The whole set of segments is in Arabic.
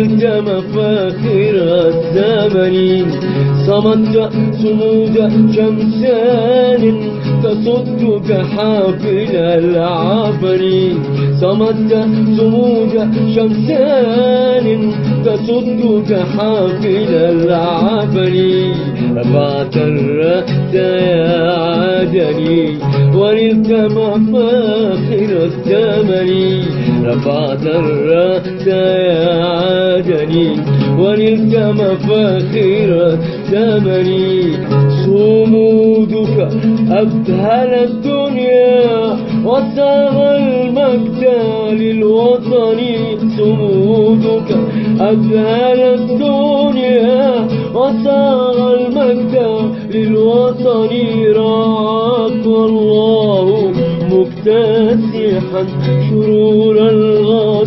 ونلت مفاخر الزمن. صمت صمود شمسان تصدك حافل العبر. صمت صمود شمسان تصدك حافل العبر. رفعت الرأس يا عادني ونلت مفاخر الزمن. رفعت الرأس يا عادني ونلت مفاخر الزمن صمودك أبهل الدنيا وساغ المجد للوطن صمودك أبهل الدنيا وساغ المجد للوطن راك الله مكتسحا شرور الغدر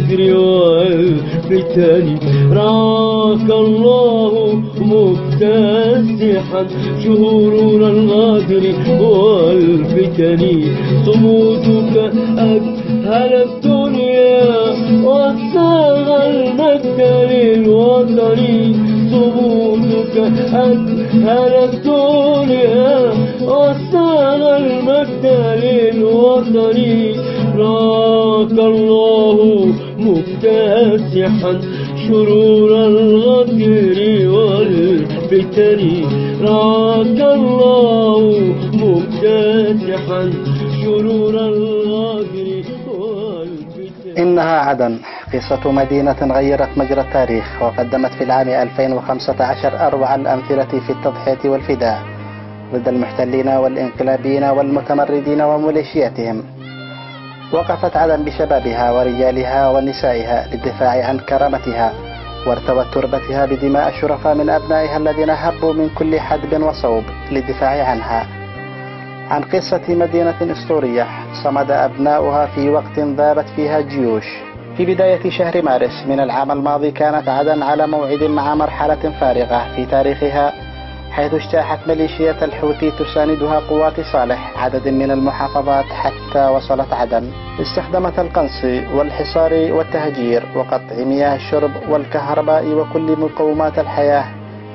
والفتن راك الله مكتسحا شرور الغدر والفتن صمودك أبهل الدنيا وساغ المجد للوطن صمودك أبهل الدنيا وساغ المجد للوطن راك الله مكتسحا شرور الغدر والفتن. راك الله مكتسحا شرور الغدر والفتن. إنها عدن. قصة مدينة غيرت مجرى التاريخ وقدمت في العام 2015 أروع الأمثلة في التضحية والفداء. ضد المحتلين والإنقلابيين والمتمردين وميليشياتهم. وقفت عدن بشبابها ورجالها ونسائها للدفاع عن كرامتها وارتوت تربتها بدماء الشرفاء من أبنائها الذين هبوا من كل حدب وصوب للدفاع عنها. عن قصة مدينة أسطورية صمد أبناؤها في وقت ذابت فيها الجيوش. في بداية شهر مارس من العام الماضي كانت عدن على موعد مع مرحلة فارغة في تاريخها. حيث اجتاحت ميليشيا الحوثي تساندها قوات صالح عدد من المحافظات حتى وصلت عدن. استخدمت القنص والحصار والتهجير وقطع مياه الشرب والكهرباء وكل مقومات الحياة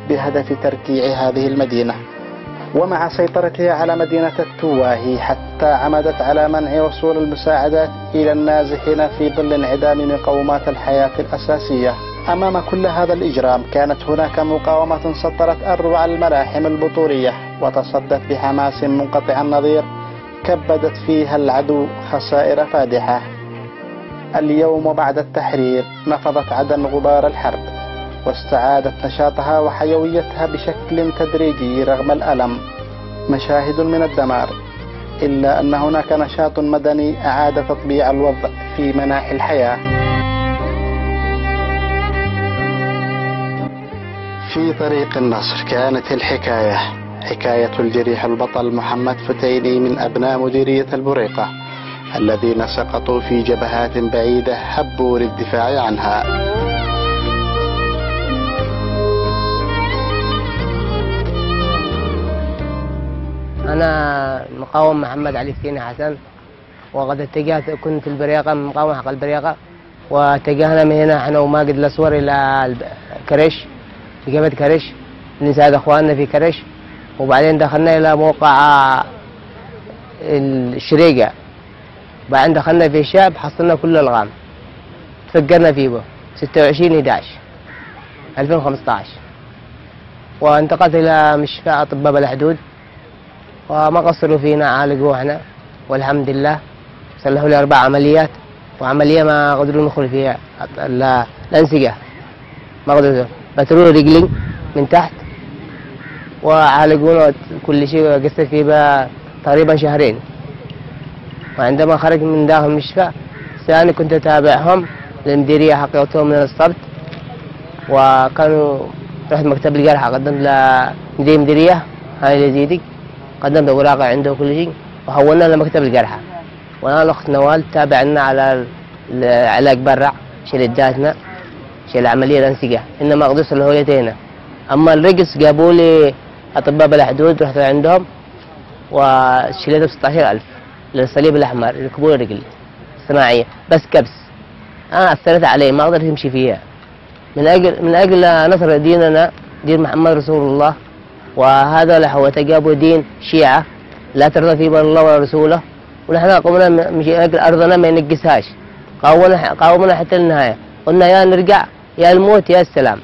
بهدف تركيع هذه المدينة. ومع سيطرتها على مدينة التواهي حتى عمدت على منع وصول المساعدات إلى النازحين في ظل انعدام مقومات الحياة الأساسية. أمام كل هذا الإجرام كانت هناك مقاومة سطرت أروع الملاحم البطولية وتصدت بحماس منقطع النظير كبدت فيها العدو خسائر فادحة. اليوم بعد التحرير نفضت عدن غبار الحرب واستعادت نشاطها وحيويتها بشكل تدريجي رغم الألم. مشاهد من الدمار. إلا أن هناك نشاط مدني أعاد تطبيع الوضع في مناحي الحياة. في طريق النصر كانت الحكاية حكاية الجريح البطل محمد فتيني من أبناء مديرية البريقة الذين سقطوا في جبهات بعيدة هبوا للدفاع عنها. أنا مقاوم محمد علي فتيني حسن وقد اتجهت كنت البريقة من مقاومة حق البريقة واتجهنا من هنا إحنا وماجد الأسور إلى كرش في جبهة كرش نساعد إخواننا في كرش وبعدين دخلنا إلى موقع الشريقة. بعدين دخلنا في الشعب حصلنا كل الغام تفجرنا فيه 26 11 2015 وانتقلت إلى مشفى أطباء بلا حدود وما قصروا فينا عالجوا إحنا والحمد لله. سلحوا لي أربع عمليات. وعملية ما قدروا ندخل فيها. الانسجه ما قدروا. بتروا رجلي من تحت وعالجونا كل شيء قصت فيه بقى تقريبا شهرين. وعندما خرج من داخل المشفى ثاني كنت أتابعهم للمديرية حقيقتهم من السبت وكانوا رحت مكتب الجرح قدمت لمدير المديرية هاي اليزيدي قدمت أوراق عنده كل شيء وحولنا لمكتب الجرحى وأنا الأخت نوال تابعنا على العلاج برع شلداتنا شيل عملية الأنسجة إنما أقدس الهويتين أما الرقص جابوا لي أطباء بلا حدود رحت عندهم وشليته ب 16000 للصليب الأحمر يركبوا لي رجلي صناعية. بس كبس. أنا أثرت عليه ما قدرت أمشي فيها. من أجل من أجل نصر ديننا دين محمد رسول الله. وهذا هو تجابوا دين شيعة. لا ترضى في بر الله ورسوله ونحن قمنا من أجل أرضنا ما ينقسهاش قاومنا قاومنا حتى النهاية. قلنا يا نرجع. يا الموت يا السلام.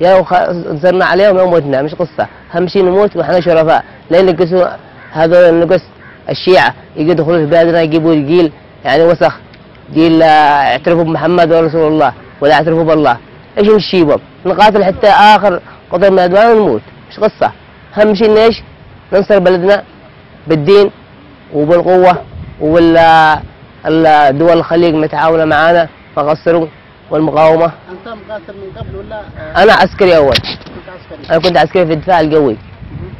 يا نصرنا عليهم يا موتنا مش قصة. أهم شيء نموت ونحن شرفاء. لا ينقسوا هذول النقص الشيعة يدخلوا في بلادنا يجيبوا جيل يعني وسخ. جيل لا يعترفوا بمحمد ورسول الله ولا يعترفوا بالله. إيش نشيبهم؟ نقاتل حتى آخر قطر من الأدوان ونموت. مش قصة. اهم شيء إيش ننصر بلدنا بالدين وبالقوة وبالدول الخليج متعاونة معانا فقصروا. والمقاومة. أنت مقاتل من قبل ولا؟ أنا عسكري أول. كنت عسكري. أنا كنت عسكري في الدفاع القوي.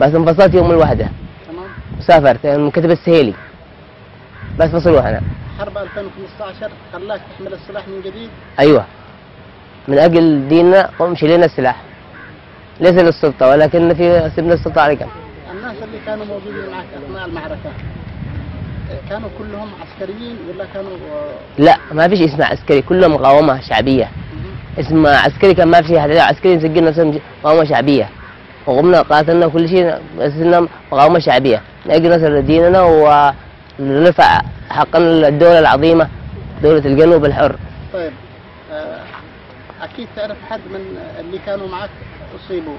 بس انفصلت يوم الوحدة تمام. وسافرت يعني من كتب السهيلي. بس فصلوح أنا. حرب 2015 خلاك تحمل السلاح من جديد؟ أيوه. من أجل ديننا قم شيلنا السلاح. ليس للسلطة ولكن في سبنا السلطة جنب الناس اللي كانوا موجودين معك أثناء المعركة. آه، كانوا كلهم عسكريين ولا كانوا آه، لا ما فيش اسمها عسكري كله مقاومة شعبية. اسم عسكري كان ما في حتى عسكري نسجل نفسهم مقاومة شعبية. وقمنا قاتلنا كل شيء مقاومة شعبية. من أجل نصر ديننا ونرفع حقنا الدولة العظيمة دولة الجنوب الحر. طيب آه، أكيد تعرف حد من اللي كانوا معك أصيبوا؟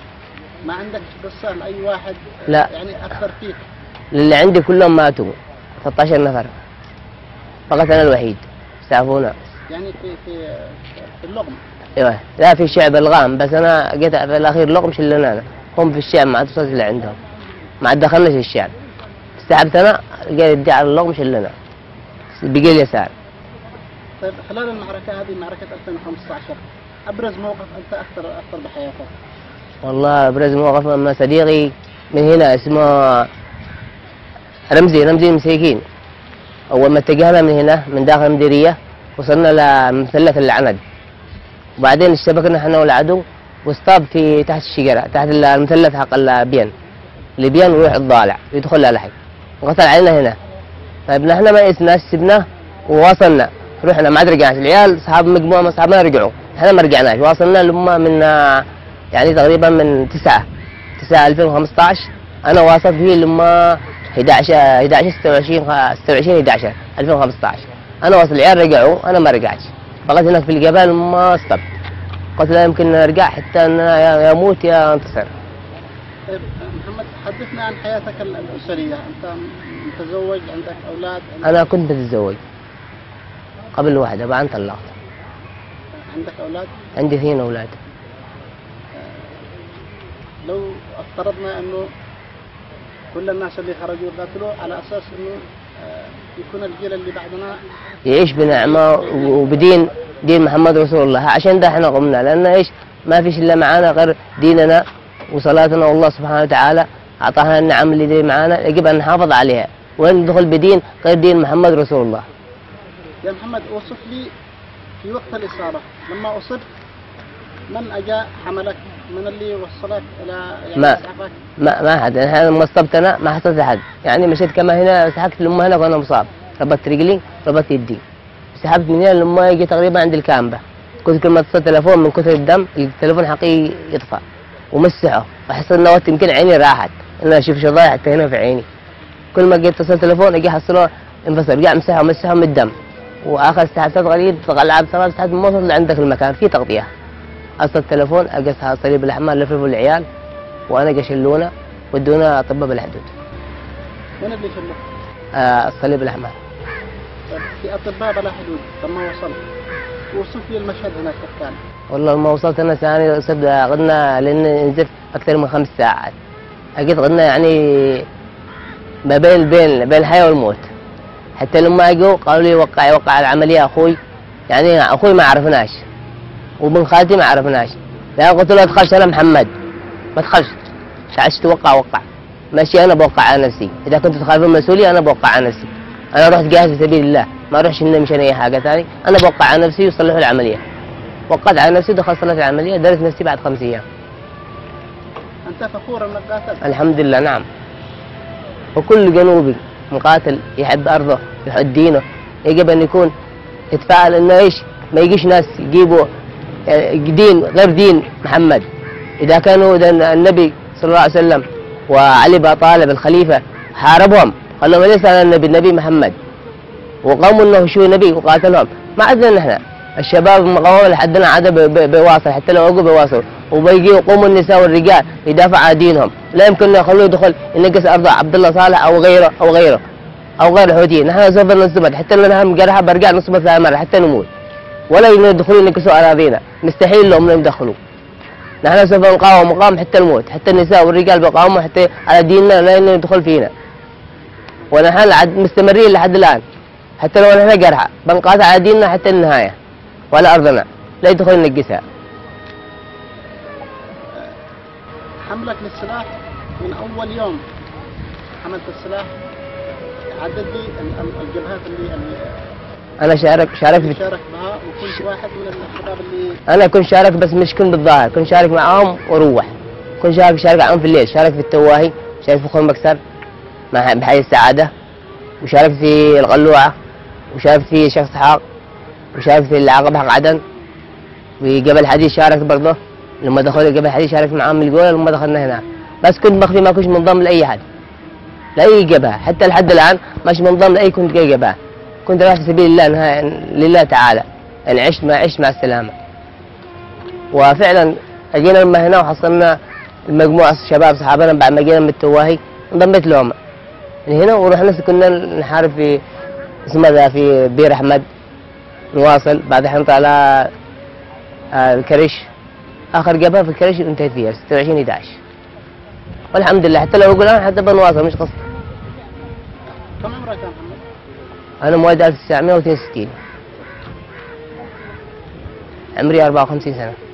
ما عندك قصة لأي واحد؟ لا. يعني اثر فيك. اللي عندي كلهم ماتوا. 13 نفر. فقط أنا الوحيد. سأفونا. يعني في في في اللغم إيوه. لا في الشعب الغام بس أنا جيت في الأخير لقم شلنا أنا. هم في الشعب ما عاد وصلت اللي عندهم. ما عاد دخلناش الشعب. سحبت أنا جاي يدي على اللقم شلنا. بقي اليسار طيب خلال المعركة هذه معركة 2015 أبرز موقف أنت اثر اثر بحياتك والله برز موقف لما صديقي من هنا اسمه رمزي رمزي المسيكين أول ما اتجهنا من هنا من داخل المديرية وصلنا لمثلث العند وبعدين اشتبكنا إحنا والعدو واصطاب في تحت الشجرة تحت المثلث حق البين البين ويروح الضالع يدخل له لحق وقتل علينا هنا. طيب نحن ما يئسناش سبناه وواصلنا. رحنا ما عاد رجعناش العيال اصحاب مجموعة من اصحابنا رجعوا. إحنا ما رجعناش. واصلنا لما من يعني تقريبا من 9 9 2015 أنا واصلت فيه لما 11 11 26 خ- 26 11 2015 أنا واصل العيال رجعوا أنا ما رجعتش بقيت هناك في الجبل ما استبت قلت لا يمكن أرجع حتى أن أنا يا أموت يا أنتصر. طيب محمد حدثنا عن حياتك ال- الأسرية. أنت متزوج عندك أولاد عندك, أنا كنت متزوج قبل واحدة بعدين طلقت عندك أولاد؟ عندي اثنين أولاد. لو افترضنا أنه كل الناس اللي خرجوا قاتلوا على أساس إنه آه، يكون الجيل اللي بعدنا. يعيش بنعمة وبدين دين محمد رسول الله. عشان ده إحنا قمنا. لأن إيش؟ ما فيش إلا معانا غير ديننا وصلاتنا والله سبحانه وتعالى. أعطانا النعم اللي دي معانا. يجب أن نحافظ عليها. وندخل بدين غير دين محمد رسول الله؟ يا محمد أوصف لي في وقت الإصابة. لما أصبت من أجا حملك؟ من اللي وصلك إلى يعني ما-؟ ما ما حد. أنا لما اصبت أنا ما حصلت احد يعني مشيت كما هنا سحقت لما هنا وأنا مصاب. ربطت رجلي ربطت يدي. سحبت من هنا لما يجي تقريبا عند الكامبة. كنت كل ما اتصل تليفون من كثر الدم التليفون حقي يطفى. ومسحه. أحس ان وقت يمكن عيني راحت. أنا أشوف شظايا حتى هنا في عيني. كل ما جيت اتصل تليفون أجي احصله انفصل. رجع مسحه ومسحه من الدم. وآخر سحبت غريب لعب ثلاث ساعات ما وصلت لعندك المكان. في تغطية. أصل التليفون اقصها الصليب الأحمر لفلفوا العيال وأنا قشلونا ودونا اطباء بالحدود من اللي شلك؟ آه الصليب الأحمر. في أطباء بلا حدود لما وصلت. وصف لي المشهد هناك كيف كان والله لما وصلت أنا ثاني غدنا لأن نزلت أكثر من خمس ساعات. أكيد غدنا يعني ما بين بين بين الحياة والموت. حتى لما أجوا قالوا لي وقع وقع العملية أخوي. يعني أخوي ما عرفناش. وبن خالتي ما عرفناش لا قلت له ادخلش أنا محمد. ما تدخلش عايز توقع وقع. ماشي أنا بوقع على نفسي. إذا كنت تخالف المسؤولية أنا بوقع على نفسي. أنا رحت جاهز في سبيل الله. ما اروحش إني مشان أي حاجة ثاني أنا بوقع على نفسي وصلحوا العملية. وقعت على نفسي دخلت صلاة العملية درت نفسي بعد خمس أيام. أنت أنت فخور أنك قاتلت الحمد لله نعم. وكل جنوبي مقاتل يحب أرضه يحب دينه. يجب أن يكون يتفاعل إنه إيش؟ ما يجيش ناس يجيبوا دين غير دين محمد. إذا كانوا إذا النبي صلى الله عليه وسلم وعلي بن طالب الخليفة حاربهم قال لهم ليس على النبي النبي محمد؟ وقاموا إنه شو نبي وقاتلهم. ما عندنا نحن. الشباب مقاومة لحدنا عاد بيواصل حتى لو وقوا بيواصل وبيجي يقوموا النساء والرجال يدافع عن دينهم. لا يمكن يخلوه يدخل ينقص أرض عبد الله صالح أو غيره أو غيره أو غير الحوثيين. نحن سوف نصبت حتى لو نحن مجرحة برجع نصبت ثلاث حتى نموت. ولا يدخلوا ينقصوا أراضينا. مستحيل لهم انهم يدخلوا. نحن سوف نقاوم مقاوم حتى الموت حتى النساء والرجال بيقاوموا حتى على ديننا لا يدخل فينا. ونحن مستمرين لحد الآن. حتى لو نحن جرحى بنقاطع على ديننا حتى النهاية. ولا أرضنا. لا يدخل ينقسها حملك للسلاح من أول يوم. حملت السلاح عدد الجبهات اللي اللي أنا شارك شاركت في شارك بها وكنت واحد من الشباب اللي أنا كنت شارك بس مش كنت بالظاهر كنت شارك معاهم وروح. كنت شارك شارك معاهم في الليل. شارك في التواهي. شارك في خون مكسر مع بحي السعادة. وشاركت في القلوعة وشاركت في شيخ اسحاق وشاركت في العقبة حق عدن. وجبل حديد شاركت برضه. لما دخلوا جبل حديد شاركت معاهم الجولة لما دخلنا هناك بس كنت مخفي ما كنتش منضم لأي حد. لأي جبهة. حتى لحد الآن مش منضم لأي كنت أي جبهة. كنت رايح في سبيل الله نهاية لله تعالى. يعني عشت ما عشت مع السلامة. وفعلا أجينا لما هنا وحصلنا المجموعة شباب صحابنا بعد ما جينا من التواهي انضميت لهم. من هنا ورحنا كنا نحارب في اسمه ذا في بير أحمد نواصل بعد حين طالع آه، الكرش آخر جبهة في الكرش انتهيت فيها 26 11 والحمد لله حتى لو أقول أنا حتى بنواصل مش قصة. كم عمرك؟ أنا مواليد 1962 عمري 54 سنة.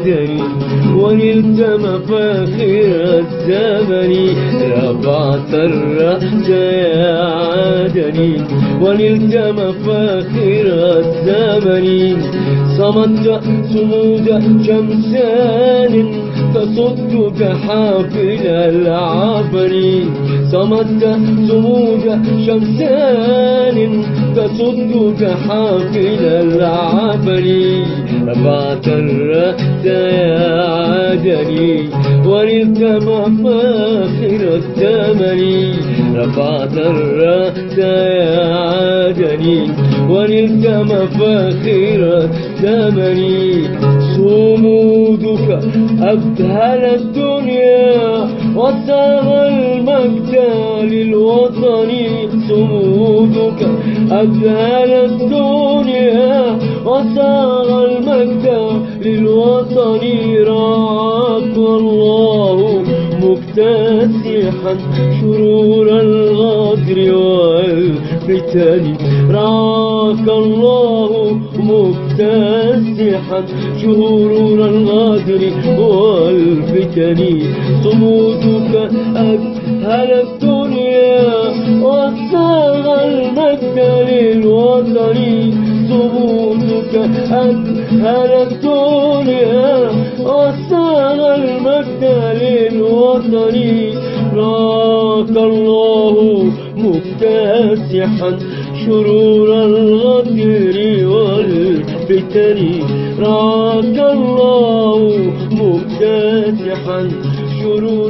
عدني ونلت مفاخر الزمن. رفعت الراس يا عدني ونلت مفاخر الزمن. صمت صمود شمسان تصدك حافل العبر صمت صمود شمسان تصدك حافل العبر رفعت الرأس يا عدني ونلت مفاخر الثمن رفعت الرأس يا عدني ونلت مفاخر الثمن صمودك أبهل الدنيا وصار المجد للوطن. صمودك أبهل الدنيا للوطن راك الله مكتسحا شرور الغدر والفتن. راك الله مكتسحا شرور الغدر والفتن. صمودك أبهل الدنيا وصار المجد للوطن. صمودك الدنيا وصار المجد للوطن. راك الله مكتسحا شرور الغدر والفتن. راك الله مكتسحا شرور